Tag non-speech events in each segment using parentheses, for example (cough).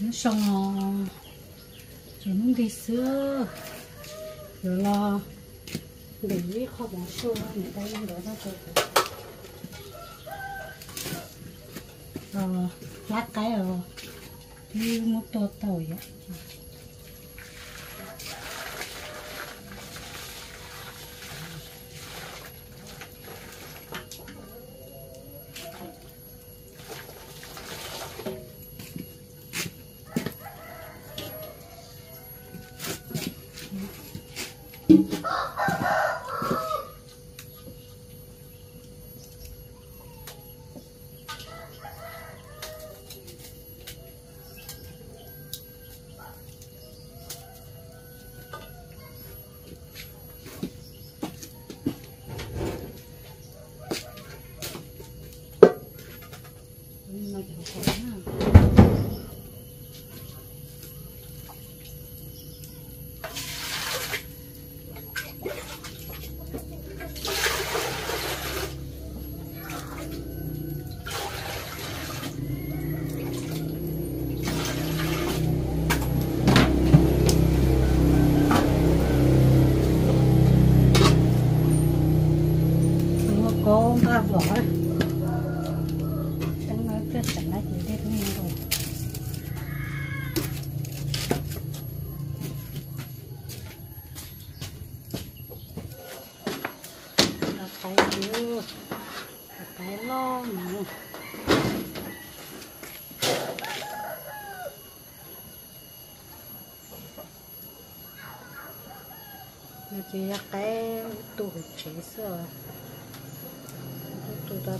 nó xong rồi. Nó đi xưa rồi lo. Để kho bỏ xô người ta lên đó ra rồi rồi lát cái rồi. Như một tô tỏi vậy. Có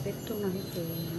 aspecto más.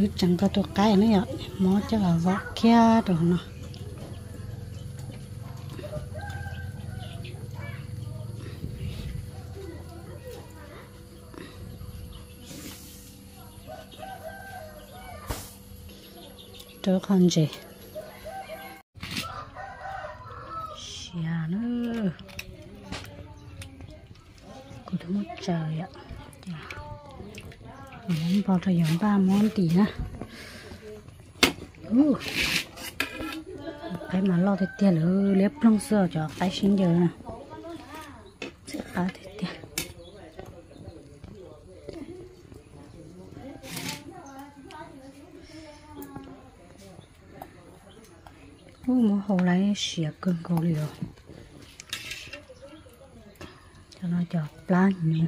Cứ chẳng có tôi cái nữa nhở? Mó chắc là vợ kia rồi nó trở con gì? Xìa nữa. Cô thấy một trời ạ. Muốn vào thời gian ba món tỷ nữa ừ cái mà lo thì tiền là lép lông sờ cho cái sinh giờ nè. Sẽ khá thì tiền. Ô mà hậu lại xỉa cơn cầu liều cho nó cho plan nhỉ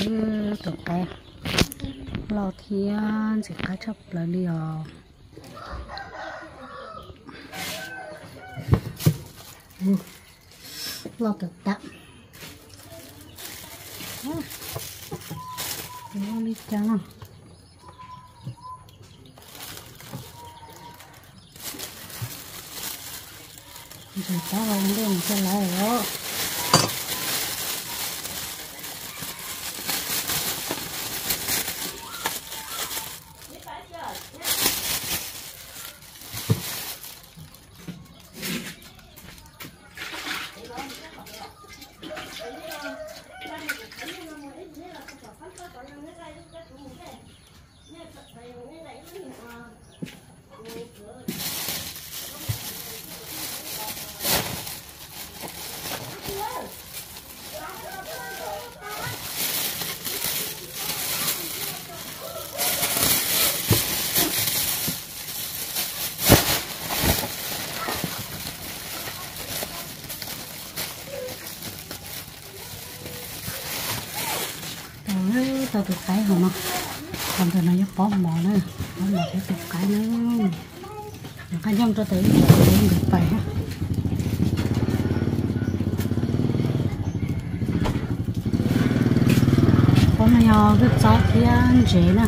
từ từ cái lò thiên chỉ cá chập là liều. Lò tổ tạm nó đi cho rồi tao không đem cho lại rồi tao được cái không không còn tụi nó giúp bó mỏ nữa bó mỏ cái được cái nữa cái dân cho tới được phải ha con này nhỏ cái cháu thiên chế nè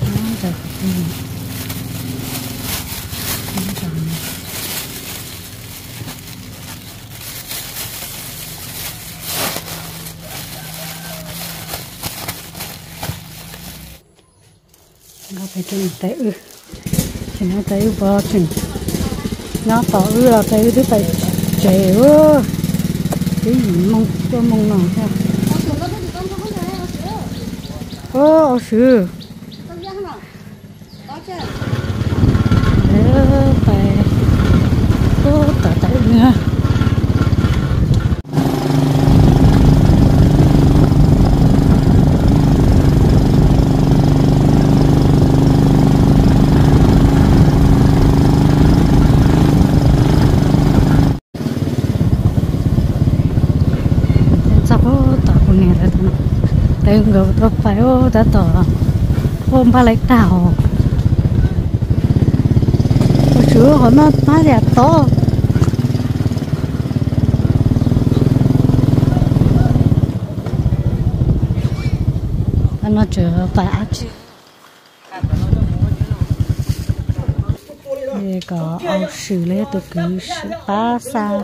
nó được ừ. nó được chân tay ư. Chân nó tay ư vào chân nó tỏ ư là tay ư thứ tay trẻ ư cái gì mong cho mong nào ha ô ô sư Ờ, phải ô tỏ tay nữa. sắp ô tỏ con này rồi nó tay ngờ tao phải ô đã tỏ hôm ba lấy tàu ô chú họ nó nó đẹp to nó chờ phải ăn chứ đây có ông sử lấy tôi cứ sử ba xa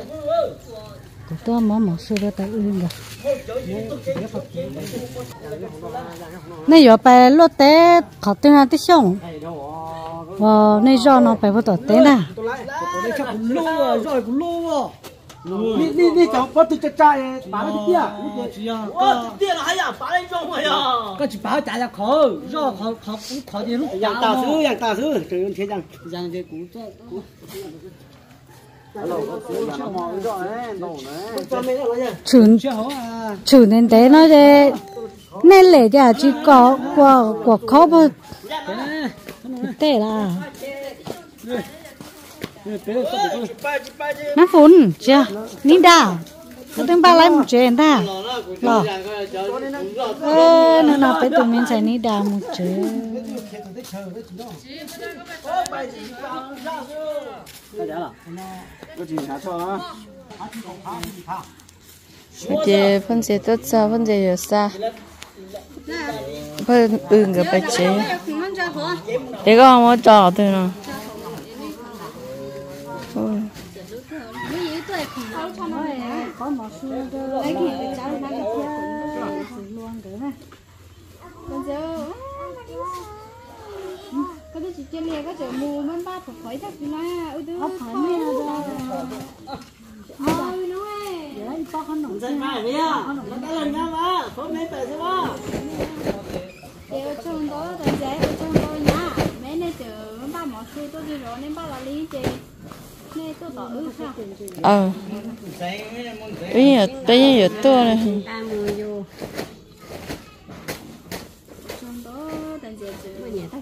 của tôi mỗi một sư đó tôi ưng rồi nãy giờ bài lô té khảo tiếng hàn tiếng xong, và nãy giờ nó bài vô tổ té nè. Đi đi đi cháu bắt từ cha bà nó đi ờ, à đi là hay à? Bà nó trong rồi à? Cái chỉ bà chạy ra khó. Do khó khó khó đi lúc giang ta sư giang cái cú chừng chừng nên thế nó thế nên lệ giờ chỉ có của của khó bơ thế là nó phun, chưa? Nín đào nó đang ba lái một chuyện ta. Lò. Ê, nó nó phải tụi mình sẽ ní đào một chuyện chị phân sẽ tốt sao phân sẽ hiểu sao phân ưng cái bài chế để con mà trò thôi. nè có một số lấy cái cháu nó chơi luôn được ha bây giờ có đứa chị chơi lẹ có chỗ mù ba phải khỏi thật nó ư tư không phải mấy nó đâu ôi nó ơi lấy bao con nồng Dân mai bây giờ, lần nhau mà, có mấy tờ chứ mà. đều đó tờ giấy ở chung đó nhá mấy này chữ ba mỏ xu tôi đi rồi nên ba là lý chị tôi ờ. Bây giờ bây giờ to này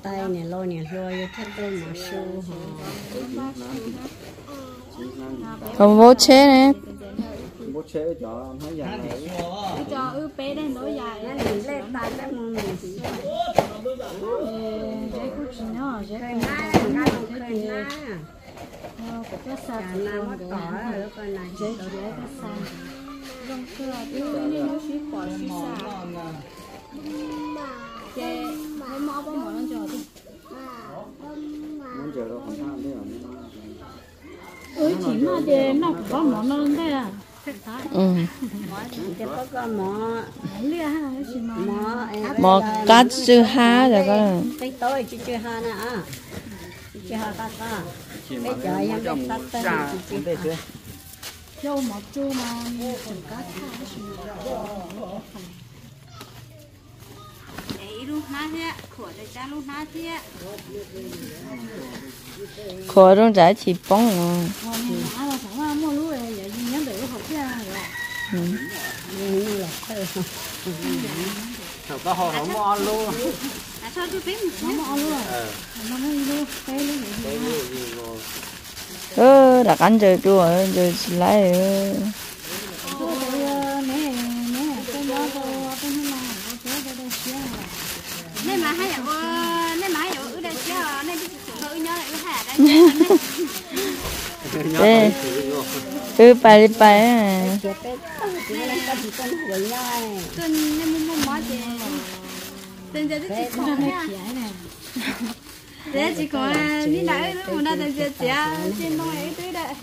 tay nè lôi nè rồi thắt tôi mà su ba xu còn bố chế này bố chế cho nó dài này. Cho ư bé đen đó dài. Á lên tay cái mông này cái chỉ nó cái cái cái của cái sa cả rồi chế chế cái sa rong cơ ư nên nó suy bỏ xí xả chị mấy mỏ bao mỏ nó cho đi muốn chờ đâu không tham thế à ừ. Chỉ nó để nó có món nó đây à ừ cái cá ha rồi con. cái tối chưa ha nè à. Chưa ha cá cá cái chợ em cái sắt tên chị chưa? Ha châu mà mà chừng cá na thế khỏi trong trái chỉ bông mua thơ Thật có hồ không ngon luôn sao tôi biết một nó mò luôn nó luôn cái luôn ơ đặt ăn chơi chùa chơi đây xíu nên mà hay ở nên mà hay ở đây chứ nên hơi nhớ lại cái đây. (laughs) Ê. ư bài đi bài à tuần giờ tôi chỉ có nó nha. Thế chỉ có đi lại nó muốn ra tuần giờ chỉ trên đông ấy tới đây.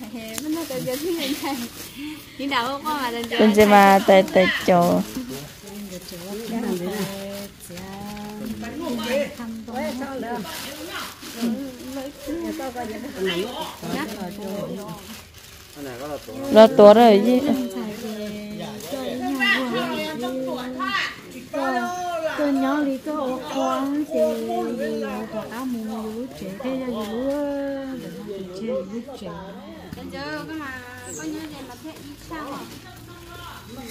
Vẫn là tuần giờ thứ này. Đi đâu có mà tuần giờ bên trên mà tại tại chỗ. Lo tổ rồi chứ tôi nhỏ đi có ô khoan thì có cá mù lúa chế thế cho lúa chế lúa chế giờ cái mà có nhớ gì mà thế ít sao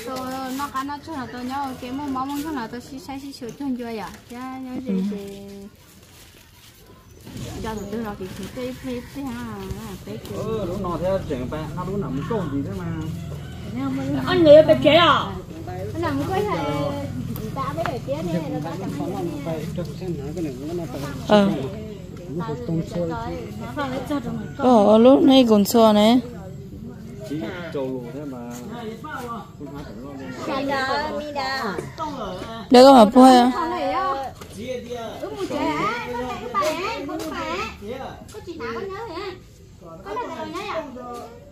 rồi nó cá nó cho là tôi nhớ cái món mông món là tôi xí xí xíu chân chưa à chứ nhớ gì thì cho tôi tôi nó thì thì tôi phải phải ha phải cái Ừ, lúc nào thế chuyện bạn nó lúc nào cũng công gì thế mà Anh người ta chế à? anh làm cái này nó nó nó ờ nó nó ờ lúc này còn xua này không để có mà bôi à ừ bài hả có là nhớ à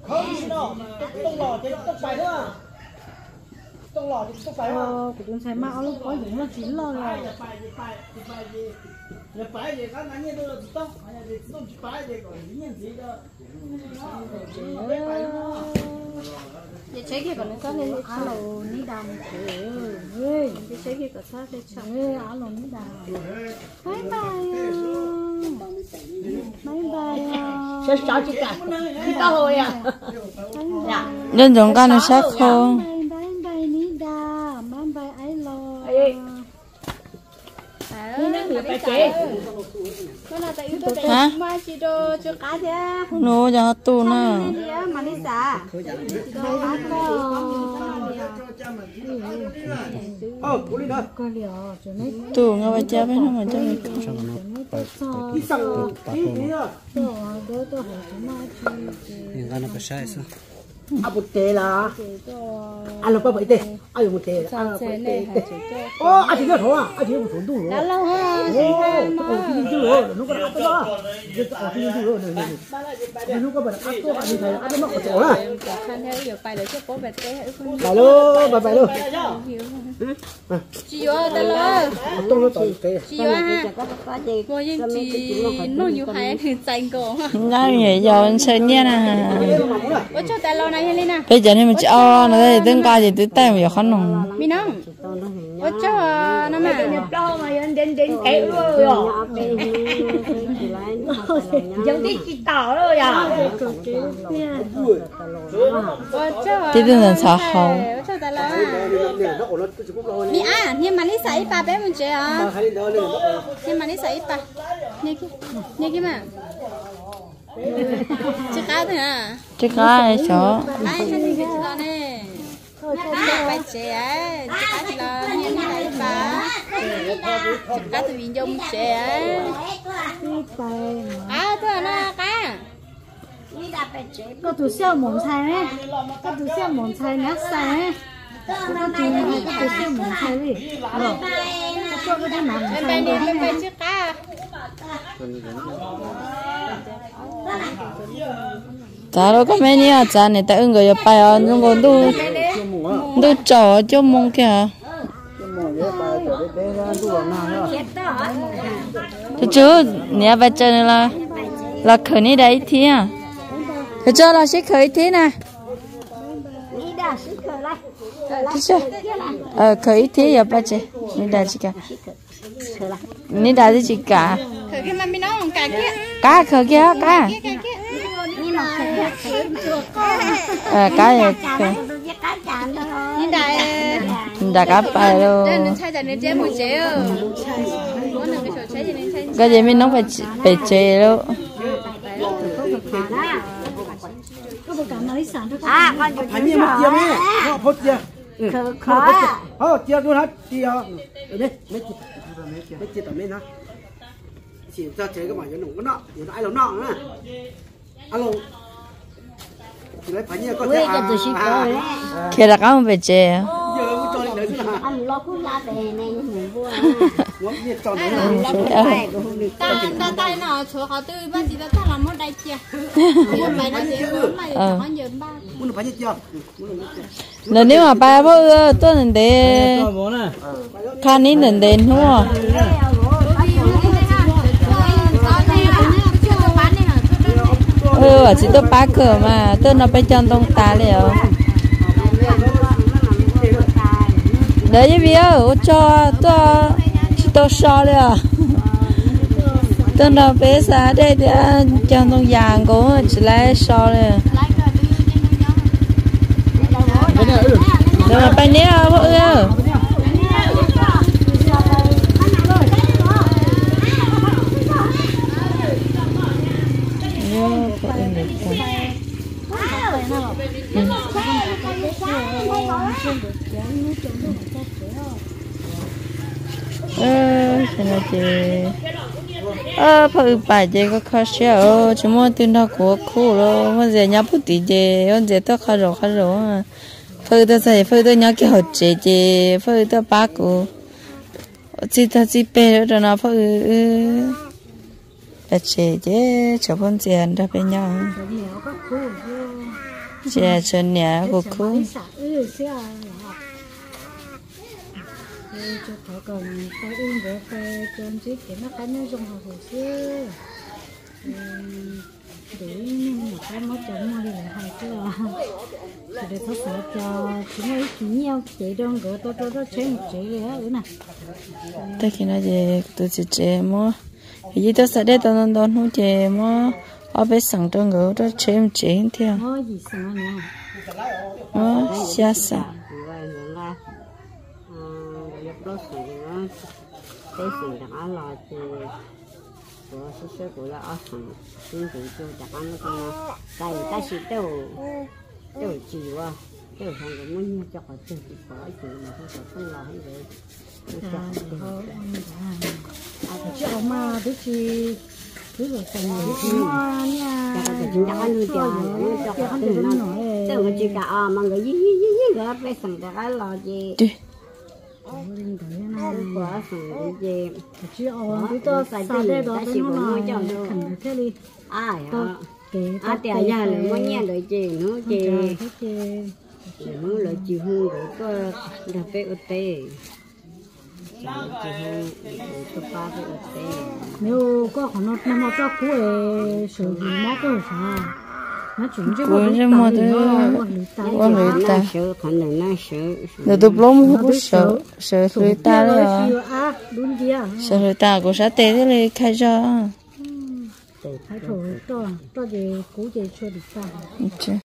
Không. Tông lò thì tông à? Lò thì tông phải à? Ờ của chúng sai mạo lúc có những là chín lo rồi? Còn vậy chế kia còn nó có nên alo ní đàm ơi cái chế kia có sao thế chồng ơi alo ní đàm bye bye bye bye sao sao chị cả. Tao hồi à. Giống cái nó sắc không bye bye bye ní đàm bye bye ai lo đi nó Con là tại tôi tại hả mà chỉ đồ cho cá thế. nó giờ tu nè Đi á mà đi xả. Đồ cá ờ bố đi đâu có liều cho nó tu nghe bây giờ bên nó mà cho mình à hỏi chúng nó nó phải sai sao à một tê là à là bao bảy tê. À một tê à Thế chú cho. ô à chỉ có thua à. À chỉ có thua đủ ha. ô ô cái gì chứ nó có ăn đó cái cái gì chứ này này nó có bật ăn to ăn này ăn nó có chỗ à bài lô bài bài lô. Chị ơi, đã lâu. tôi nó tội tê Chị ơi ha. Cô yên chị nó nhiều hay thì dành cổ. nó nhảy giờ sơn nha nè. Ôi cho tại lâu này Helena. bây giờ nên mình chỉ ao nó đây tương ca gì tứ tay mà giờ khó nồng Mi nong. Ôi cho nó mà. nhỏ bên chỉ lại giống đi Ôi cho. Tí tương là sao hậu. Ôi cho tại lâu. nó ổn nó chỉ cũng lâu Mi à, nhưng mà đi sấy bà bé mình chơi à. đi đâu Nhưng mà đi sấy bà. Như kia. Như kia mà. Chứ cá thôi à. chứ có ai chó Ai cho đi cái nè. Bài trẻ á, chứ cá thì là như này bà. Chứ cá thì mình dùng á. À, thôi nó cá. có tủ xeo mỏng xài đấy có tủ xeo mỏng xài nát xài đấy có tủ xeo mỏng xài đi rồi có Bên bên đi, bên bên chứ cá. ta đâu có mấy nha cha này ta ứng người bài ở trong còn tu tu trò cho mong kìa chú chứ bài chơi này là là khởi đi đấy thế à? Thế cho là sẽ khởi thế nè. Đi đã sẽ khởi lại chứ ờ khởi thế giờ bây giờ đi đã chỉ cả. Đi đã chỉ cả. Cá khởi kia cá ờ cá này đã cá bài rồi. Nên nên cái nên gì mình nó phải phải chế đâu. À con chụp nó phốt khó ờ chia luôn hết chia ở đây mấy chia mấy chia tầm bên ha chỉ cho chế cái mà nó nụng cái nọ thì nó ai lồng nọ nữa alo chỉ lấy phải nhiều con cái đấy khi là cá mình phải chế cho đấy anh lo cũng la về này mình vui nó nhiệt cho đấy được Ta ta ta nó chỗ họ tư ba chỉ ta ta ba. muốn nhiệt chưa là nếu mà bài bao tôi nên để bố khăn ní nên để đúng không? Ừ chỉ tôi ba cửa mà. Tôi nó bên trong tông ta liệu đấy bây giờ cho tôi chỉ tôi so liệu tôi đầu bé xa đây thì à, trong tông vàng của chỉ lấy so liệu rồi bay nè vợ ơi Yo, vợ em rồi. ơ thế là chị à phải bà chị có khó xíu ơ chúng muốn tin nó của khu rồi mà giờ nhà bút tí chị ông giờ tôi khó rồi khó rồi à phải tôi say phải tôi nhớ cái hộp chị chị phải tôi bác cô chị ta chị bé rồi nó phải bà chị chị cho con tiền ra bên nhau chị cho nhà của khu cho thọ cần ta ưng để phê trên chiếc để nó cái nó dùng học hồi xưa. Để một cái mới chồng mà đi lại hai chứ. Thì để thọ sợ cho chúng ấy chỉ nhau chị đơn gỡ tôi tôi tôi chơi một chị á ừ nè. Tất khi nó về tôi chỉ chế mà vì tôi sẽ để tôi đón đón không chế mà ở bên sẵn trong ngữ đó chế một chế theo thôi gì sao nè? Nó xa xa ờ, lúc đó thì nó tế sinh đã là thì của số số của là ở hàng xin tự cho đã ăn cái tại ta chỉ đâu đâu chỉ wa đâu hàng cái muốn cho họ tự chỉ có chỉ mà không có không lo hay vậy chứ ông mà đứa chị đứa rồi thành chị mà nha cho cái ăn đi cho cho cho cái con tự đứa nó nó tự cái cả à mà người gì gì gì gì cái phải sinh đã là gì quả tới gì chứ ông đứa to xa đây đó cái nó nói khẩn được thế đi ai à à nhà là nhà đợi chị nữa chị thế nữa là chị hương rồi có đặc biệt ớt tê có tê nếu có khả năng nó mà cho cú ấy sử dụng nó có sao một đứa- Con người ta. sợ nó sợ tôi blom có sợ. sợ người ta đấy à? sợ người ta cũng sẽ tê thế này khai cho phải thổi to to gì cú gì cho được ta chứ